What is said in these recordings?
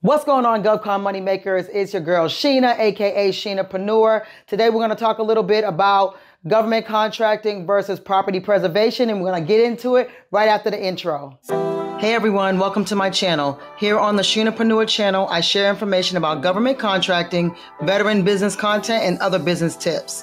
What's going on, GovCon Moneymakers? It's your girl Sheena, aka Sheenapreneur. Today we're going to talk a little bit about government contracting versus property preservation, and we're going to get into it right after the intro. Hey everyone, welcome to my channel. Here on the Sheenapreneur channel, I share information about government contracting, veteran business content, and other business tips.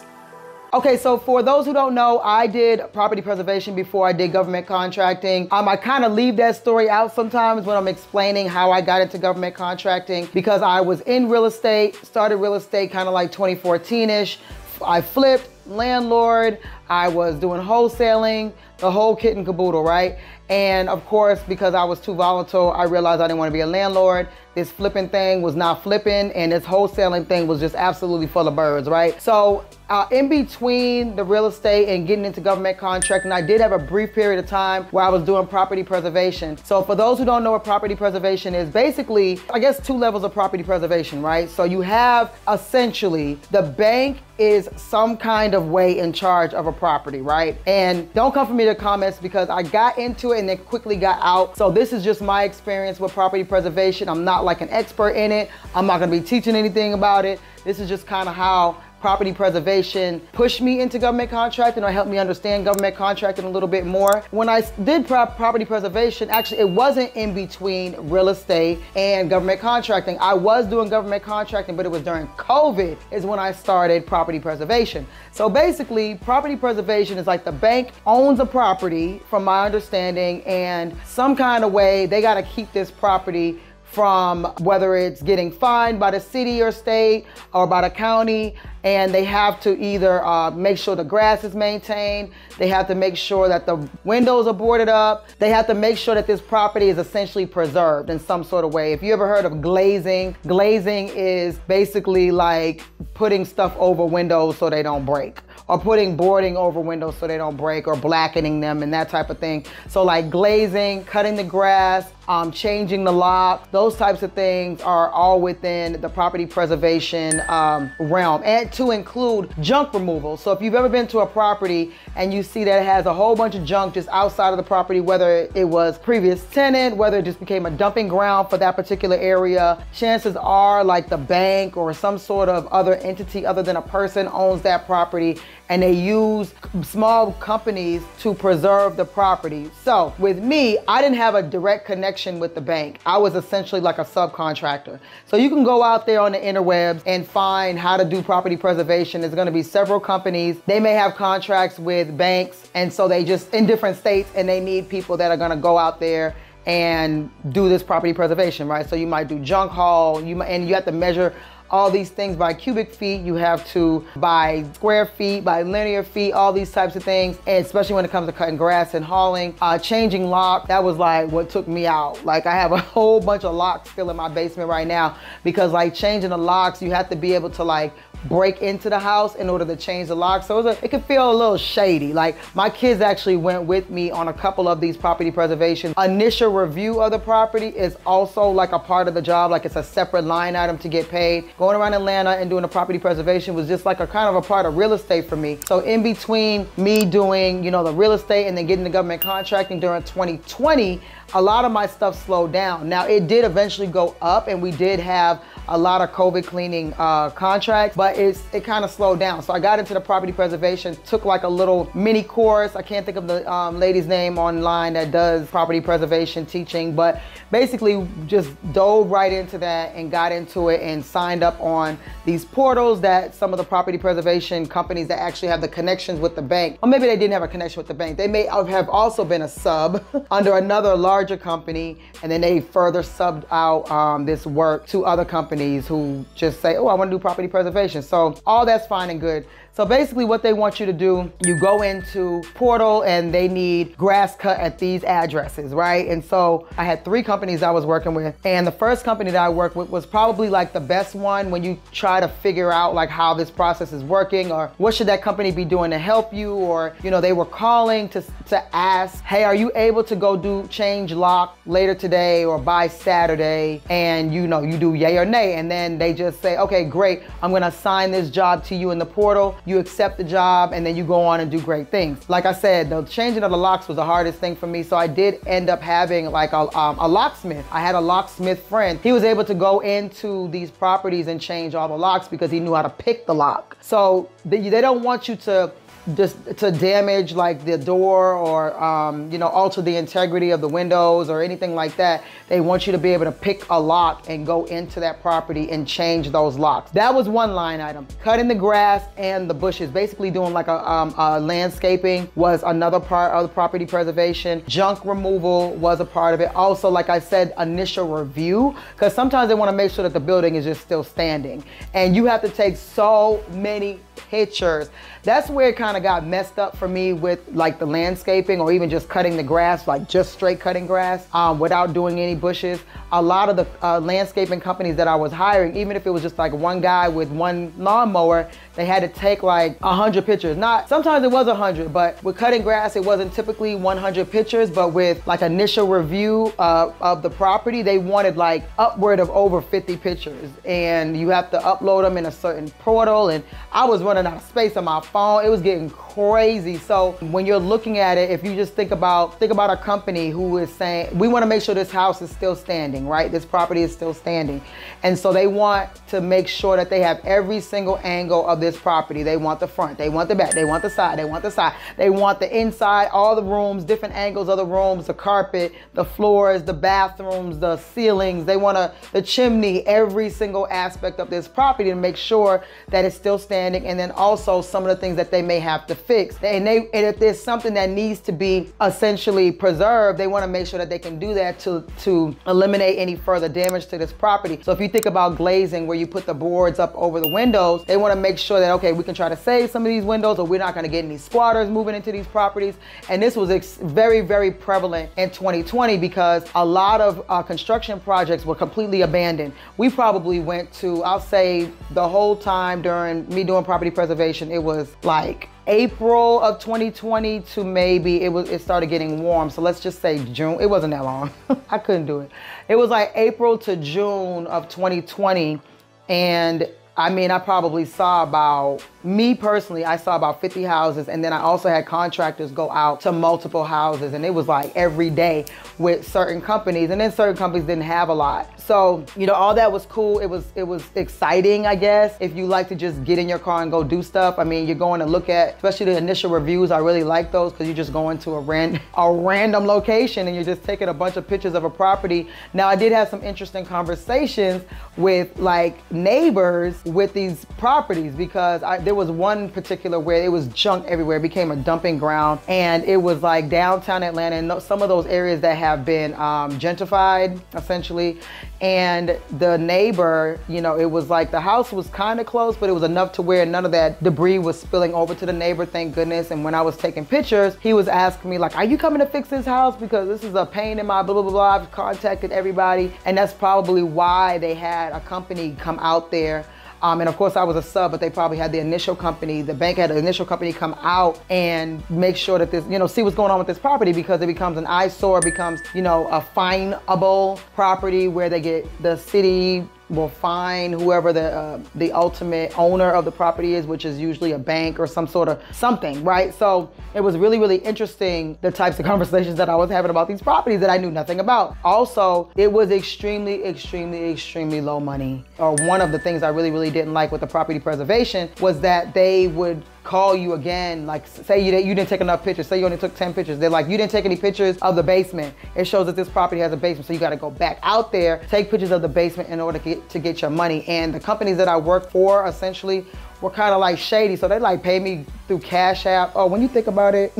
Okay, so for those who don't know, I did property preservation before I did government contracting. Um, I kind of leave that story out sometimes when I'm explaining how I got into government contracting because I was in real estate, started real estate kind of like 2014-ish. I flipped, landlord, I was doing wholesaling, the whole kit and caboodle, right? And of course, because I was too volatile, I realized I didn't want to be a landlord. This flipping thing was not flipping, and this wholesaling thing was just absolutely full of birds, right? So, uh, in between the real estate and getting into government contracting, I did have a brief period of time where I was doing property preservation. So, for those who don't know what property preservation is, basically, I guess two levels of property preservation, right? So, you have essentially the bank is some kind of way in charge of a property, right? And don't come for me to comments because I got into it and then quickly got out. So this is just my experience with property preservation. I'm not like an expert in it. I'm not gonna be teaching anything about it. This is just kind of how property preservation pushed me into government contracting or helped me understand government contracting a little bit more. When I did pro property preservation, actually it wasn't in between real estate and government contracting. I was doing government contracting, but it was during COVID is when I started property preservation. So basically, property preservation is like the bank owns a property from my understanding and some kind of way they gotta keep this property from whether it's getting fined by the city or state or by the county and they have to either uh, make sure the grass is maintained, they have to make sure that the windows are boarded up, they have to make sure that this property is essentially preserved in some sort of way. If you ever heard of glazing, glazing is basically like putting stuff over windows so they don't break or putting boarding over windows so they don't break or blackening them and that type of thing. So like glazing, cutting the grass, um, changing the lock, those types of things are all within the property preservation um, realm and to include junk removal. So if you've ever been to a property and you see that it has a whole bunch of junk just outside of the property, whether it was previous tenant, whether it just became a dumping ground for that particular area, chances are like the bank or some sort of other entity other than a person owns that property and they use small companies to preserve the property. So with me, I didn't have a direct connection with the bank. I was essentially like a subcontractor. So you can go out there on the interwebs and find how to do property preservation. There's gonna be several companies. They may have contracts with banks and so they just in different states and they need people that are gonna go out there and do this property preservation, right? So you might do junk haul, you might, and you have to measure all these things by cubic feet. You have to by square feet, by linear feet, all these types of things. And especially when it comes to cutting grass and hauling, uh, changing lock, that was like what took me out. Like I have a whole bunch of locks still in my basement right now because like changing the locks, you have to be able to like break into the house in order to change the lock. So it, a, it could feel a little shady. Like my kids actually went with me on a couple of these property preservation. Initial review of the property is also like a part of the job. Like it's a separate line item to get paid. Going around Atlanta and doing the property preservation was just like a kind of a part of real estate for me. So in between me doing, you know, the real estate and then getting the government contracting during 2020, a lot of my stuff slowed down. Now it did eventually go up and we did have a lot of COVID cleaning uh, contracts, but it kind of slowed down. So I got into the property preservation, took like a little mini course. I can't think of the um, lady's name online that does property preservation teaching, but basically just dove right into that and got into it and signed up on these portals that some of the property preservation companies that actually have the connections with the bank, or maybe they didn't have a connection with the bank. They may have also been a sub under another larger company, and then they further subbed out um, this work to other companies companies who just say, oh, I want to do property preservation. So all that's fine and good. So basically what they want you to do, you go into portal and they need grass cut at these addresses, right? And so I had three companies I was working with. And the first company that I worked with was probably like the best one when you try to figure out like how this process is working or what should that company be doing to help you or, you know, they were calling to, to ask, hey, are you able to go do change lock later today or by Saturday? And you know, you do yay or nay. And then they just say, okay, great, I'm gonna assign this job to you in the portal you accept the job, and then you go on and do great things. Like I said, the changing of the locks was the hardest thing for me, so I did end up having like a, um, a locksmith. I had a locksmith friend. He was able to go into these properties and change all the locks because he knew how to pick the lock. So they, they don't want you to just to damage like the door or um, you know alter the integrity of the windows or anything like that they want you to be able to pick a lock and go into that property and change those locks. That was one line item. Cutting the grass and the bushes. Basically doing like a, um, a landscaping was another part of the property preservation. Junk removal was a part of it. Also like i said initial review because sometimes they want to make sure that the building is just still standing. And you have to take so many pictures. That's where it kind of got messed up for me with like the landscaping or even just cutting the grass, like just straight cutting grass um, without doing any bushes. A lot of the uh, landscaping companies that I was hiring, even if it was just like one guy with one lawnmower, they had to take like 100 pictures. Not, sometimes it was 100, but with cutting grass, it wasn't typically 100 pictures, but with like initial review uh, of the property, they wanted like upward of over 50 pictures. And you have to upload them in a certain portal. And I was running out of space on my phone. It was getting crazy. So when you're looking at it, if you just think about think about a company who is saying, we want to make sure this house is still standing, right? This property is still standing. And so they want to make sure that they have every single angle of this property. They want the front, they want the back, they want the side, they want the side, they want the inside, all the rooms, different angles of the rooms, the carpet, the floors, the bathrooms, the ceilings. They want to the chimney, every single aspect of this property to make sure that it's still standing. And then also some of the things that they may have to fix. And they and if there's something that needs to be essentially preserved, they want to make sure that they can do that to to eliminate any further damage to this property. So if you think about glazing where you put the boards up over the windows, they want to make sure that okay, we can try to save some of these windows or we're not going to get any squatters moving into these properties. And this was very very prevalent in 2020 because a lot of uh, construction projects were completely abandoned. We probably went to I'll say the whole time during me doing property preservation, it was like April of 2020 to maybe it was it started getting warm. So let's just say June. It wasn't that long. I couldn't do it. It was like April to June of 2020 and I mean, I probably saw about, me personally, I saw about 50 houses. And then I also had contractors go out to multiple houses. And it was like every day with certain companies. And then certain companies didn't have a lot. So, you know, all that was cool. It was it was exciting, I guess. If you like to just get in your car and go do stuff. I mean, you're going to look at, especially the initial reviews. I really like those because you're just going to a random a random location and you're just taking a bunch of pictures of a property. Now, I did have some interesting conversations with like neighbors with these properties because I, there was one particular where it was junk everywhere. It became a dumping ground and it was like downtown Atlanta and some of those areas that have been um, gentrified essentially and the neighbor, you know, it was like the house was kind of close, but it was enough to where none of that debris was spilling over to the neighbor, thank goodness. And when I was taking pictures, he was asking me like, are you coming to fix this house? Because this is a pain in my blah, blah, blah, blah. I've contacted everybody. And that's probably why they had a company come out there um, and of course, I was a sub, but they probably had the initial company, the bank had the initial company come out and make sure that this, you know, see what's going on with this property because it becomes an eyesore, becomes, you know, a fineable property where they get the city will find whoever the uh, the ultimate owner of the property is, which is usually a bank or some sort of something, right? So it was really, really interesting the types of conversations that I was having about these properties that I knew nothing about. Also, it was extremely, extremely, extremely low money. Or one of the things I really, really didn't like with the property preservation was that they would call you again, like say you, you didn't take enough pictures, say you only took 10 pictures. They're like, you didn't take any pictures of the basement. It shows that this property has a basement, so you gotta go back out there, take pictures of the basement in order to get, to get your money. And the companies that I work for essentially were kind of like shady. So they like pay me through Cash App. Oh, when you think about it,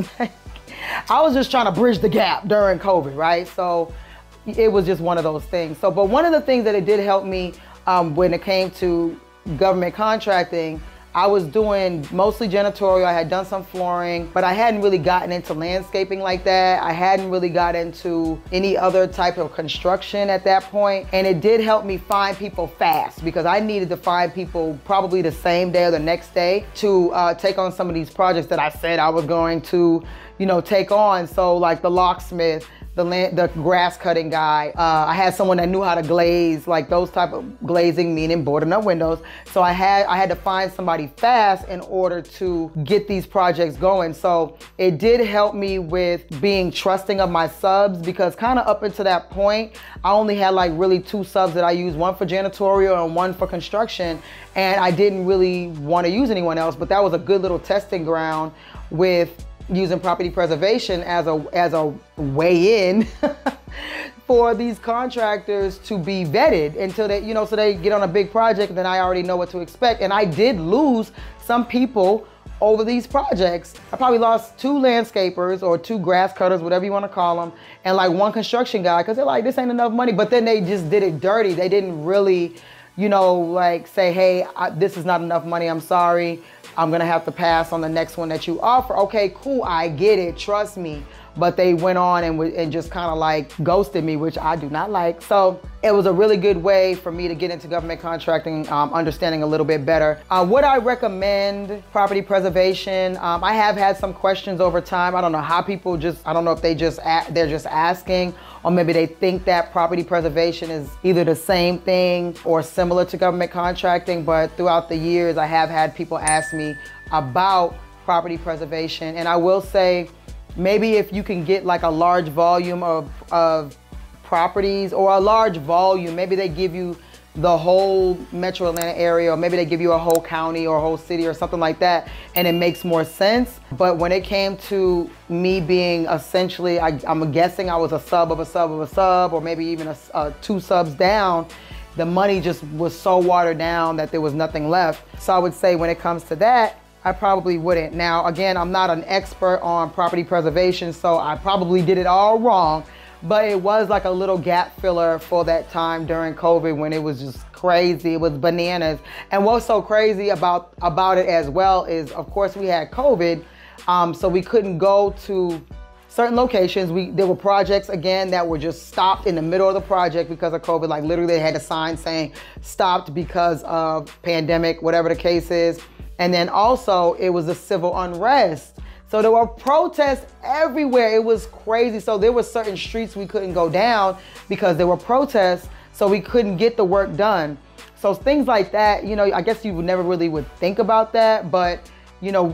I was just trying to bridge the gap during COVID, right? So it was just one of those things. So, but one of the things that it did help me um, when it came to government contracting I was doing mostly janitorial. I had done some flooring, but I hadn't really gotten into landscaping like that. I hadn't really got into any other type of construction at that point. And it did help me find people fast because I needed to find people probably the same day or the next day to uh, take on some of these projects that I said I was going to you know, take on. So like the locksmith, the land, the grass cutting guy. Uh, I had someone that knew how to glaze, like those type of glazing, meaning boarding up windows. So I had I had to find somebody fast in order to get these projects going. So it did help me with being trusting of my subs because kind of up until that point, I only had like really two subs that I used, one for janitorial and one for construction. And I didn't really want to use anyone else, but that was a good little testing ground with using property preservation as a as a way in for these contractors to be vetted until they you know so they get on a big project then I already know what to expect and I did lose some people over these projects. I probably lost two landscapers or two grass cutters, whatever you want to call them, and like one construction guy because they're like, this ain't enough money. But then they just did it dirty. They didn't really, you know, like say, hey, I, this is not enough money. I'm sorry. I'm gonna have to pass on the next one that you offer. Okay, cool, I get it, trust me. But they went on and, and just kind of like ghosted me, which I do not like. So it was a really good way for me to get into government contracting, um, understanding a little bit better. Uh, would I recommend property preservation? Um, I have had some questions over time. I don't know how people just, I don't know if they just, they're just asking or maybe they think that property preservation is either the same thing or similar to government contracting. But throughout the years, I have had people ask me about property preservation. And I will say, maybe if you can get like a large volume of, of properties or a large volume, maybe they give you the whole metro Atlanta area, or maybe they give you a whole county or a whole city or something like that, and it makes more sense. But when it came to me being essentially, I, am guessing I was a sub of a sub of a sub, or maybe even a, a uh, two subs down, the money just was so watered down that there was nothing left. So I would say when it comes to that, I probably wouldn't. Now, again, I'm not an expert on property preservation, so I probably did it all wrong but it was like a little gap filler for that time during COVID when it was just crazy. It was bananas. And what's so crazy about about it as well is, of course, we had COVID, um, so we couldn't go to certain locations. We there were projects again that were just stopped in the middle of the project because of COVID. Like literally, they had a sign saying stopped because of pandemic, whatever the case is. And then also, it was a civil unrest. So there were protests everywhere. It was crazy. So there were certain streets we couldn't go down because there were protests. So we couldn't get the work done. So things like that, you know, I guess you would never really would think about that, but you know,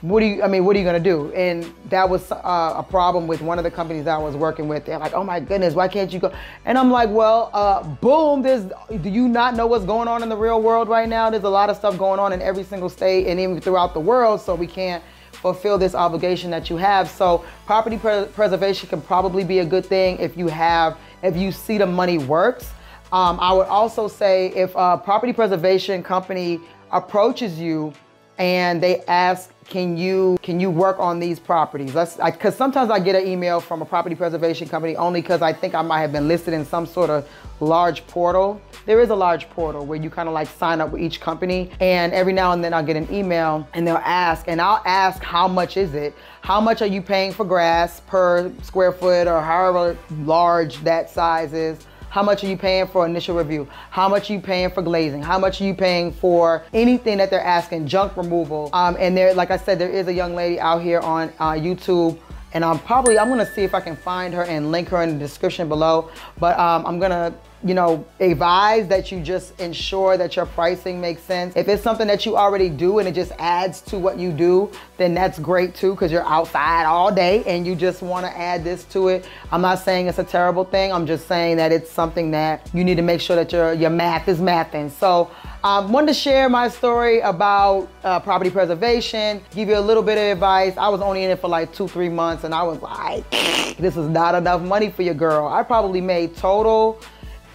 what do you, I mean, what are you gonna do? And that was uh, a problem with one of the companies I was working with. They're like, oh my goodness, why can't you go? And I'm like, well, uh, boom, there's, do you not know what's going on in the real world right now? There's a lot of stuff going on in every single state and even throughout the world, so we can't fulfill this obligation that you have. So property pre preservation can probably be a good thing if you have, if you see the money works. Um, I would also say if a property preservation company approaches you and they ask can you can you work on these properties? Let's because sometimes i get an email from a property preservation company only because i think i might have been listed in some sort of large portal. There is a large portal where you kind of like sign up with each company and every now and then i'll get an email and they'll ask and i'll ask how much is it? How much are you paying for grass per square foot or however large that size is how much are you paying for initial review? How much are you paying for glazing? How much are you paying for anything that they're asking, junk removal? Um, and there, like I said, there is a young lady out here on uh, YouTube and I'm probably, I'm gonna see if I can find her and link her in the description below. But um, I'm gonna you know, advise that you just ensure that your pricing makes sense. If it's something that you already do and it just adds to what you do, then that's great too, because you're outside all day and you just want to add this to it. I'm not saying it's a terrible thing. I'm just saying that it's something that you need to make sure that your, your math is mathing. So I um, wanted to share my story about uh, property preservation, give you a little bit of advice. I was only in it for like two, three months and I was like, this is not enough money for your girl. I probably made total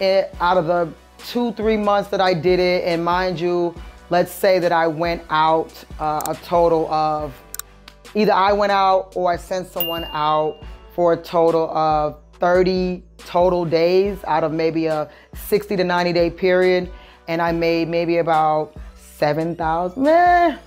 it out of the two, three months that I did it, and mind you, let's say that I went out uh, a total of, either I went out or I sent someone out for a total of 30 total days out of maybe a 60 to 90 day period. And I made maybe about 7,000, meh.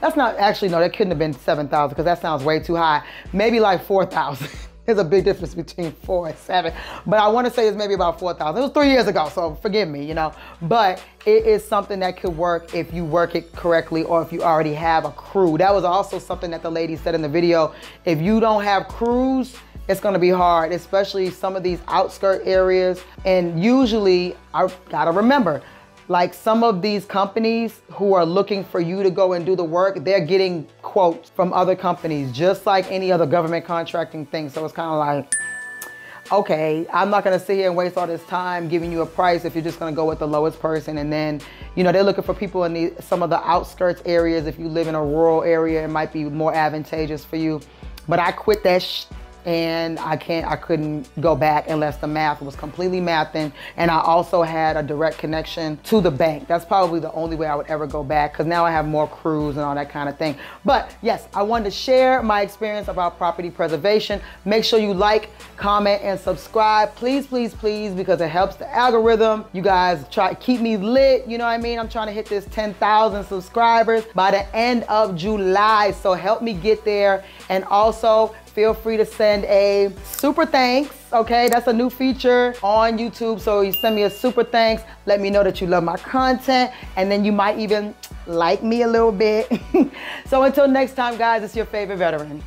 That's not, actually, no, that couldn't have been 7,000 because that sounds way too high. Maybe like 4,000. There's a big difference between four and seven. But I want to say it's maybe about 4,000. It was three years ago, so forgive me, you know. But it is something that could work if you work it correctly or if you already have a crew. That was also something that the lady said in the video. If you don't have crews, it's gonna be hard, especially some of these outskirt areas. And usually, I gotta remember, like some of these companies who are looking for you to go and do the work, they're getting quotes from other companies, just like any other government contracting thing. So it's kind of like, okay, I'm not gonna sit here and waste all this time giving you a price if you're just gonna go with the lowest person. And then, you know, they're looking for people in the, some of the outskirts areas. If you live in a rural area, it might be more advantageous for you. But I quit that and I can't, I couldn't go back unless the math was completely mathing. And I also had a direct connection to the bank. That's probably the only way I would ever go back because now I have more crews and all that kind of thing. But yes, I wanted to share my experience about property preservation. Make sure you like, comment, and subscribe. Please, please, please, because it helps the algorithm. You guys try to keep me lit. You know what I mean? I'm trying to hit this 10,000 subscribers by the end of July. So help me get there. And also feel free to send a super thanks, okay? That's a new feature on YouTube. So you send me a super thanks, let me know that you love my content, and then you might even like me a little bit. so until next time, guys, it's your favorite veteran.